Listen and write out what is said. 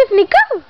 Tiffany, go!